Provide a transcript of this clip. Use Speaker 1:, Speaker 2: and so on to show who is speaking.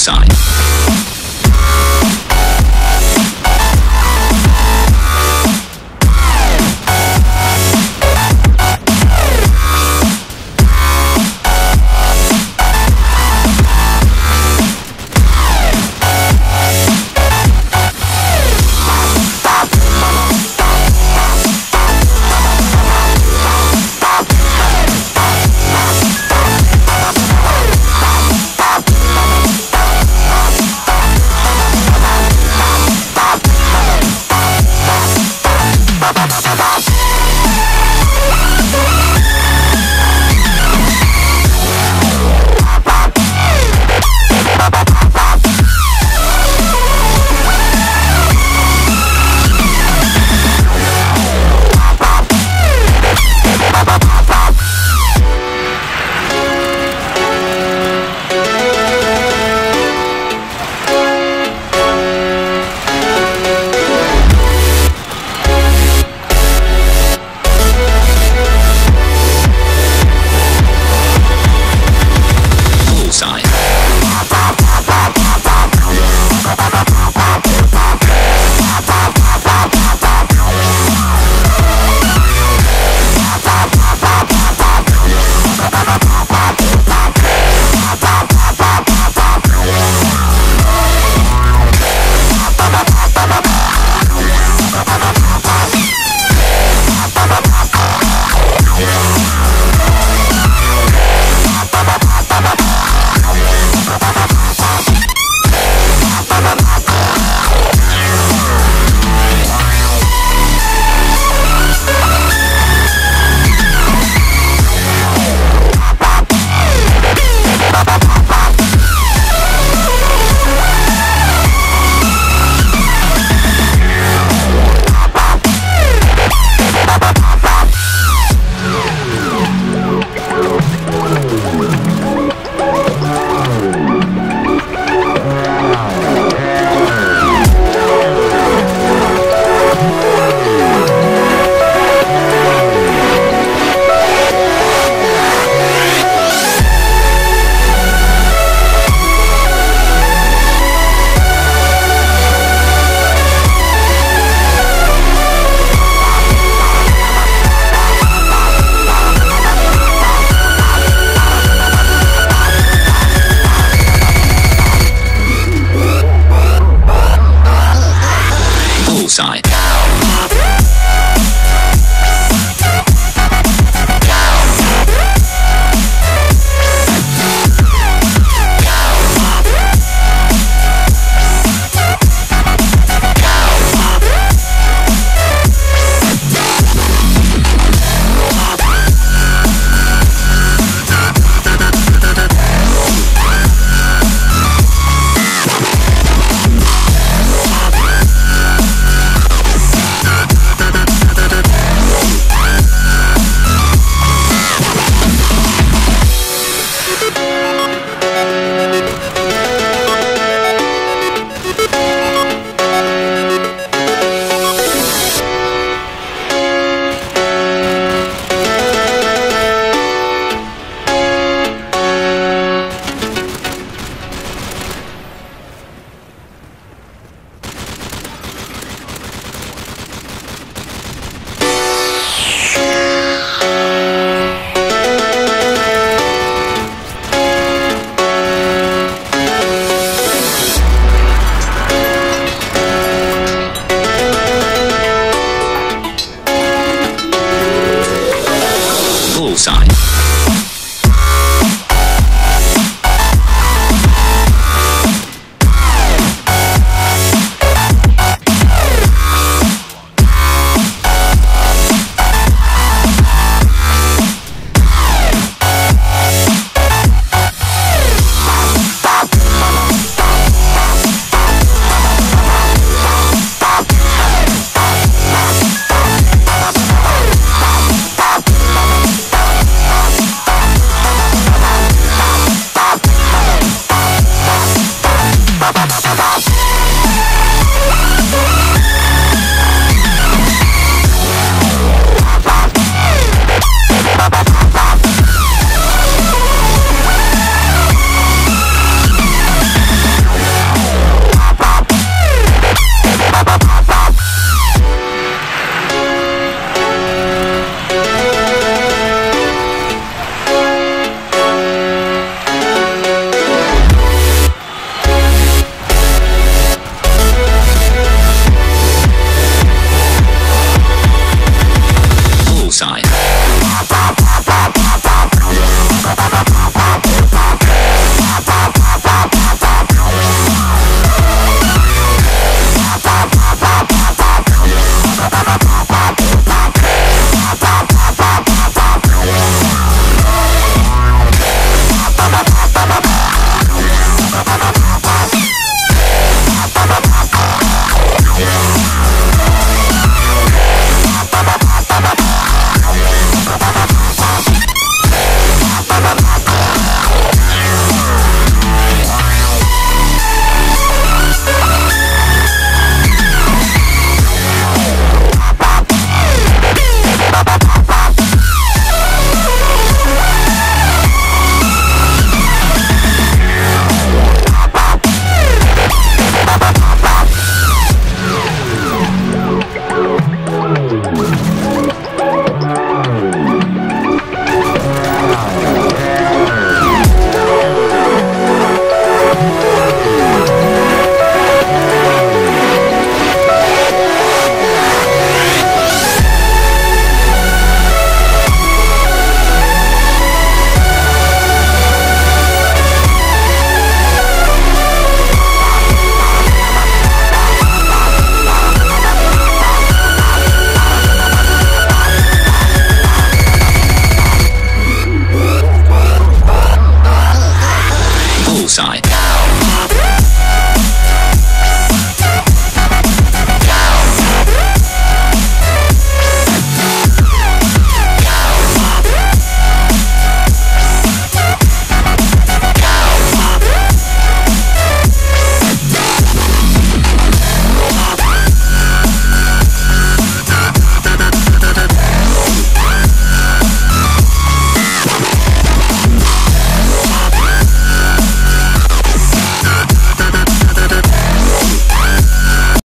Speaker 1: Bullseye. sign.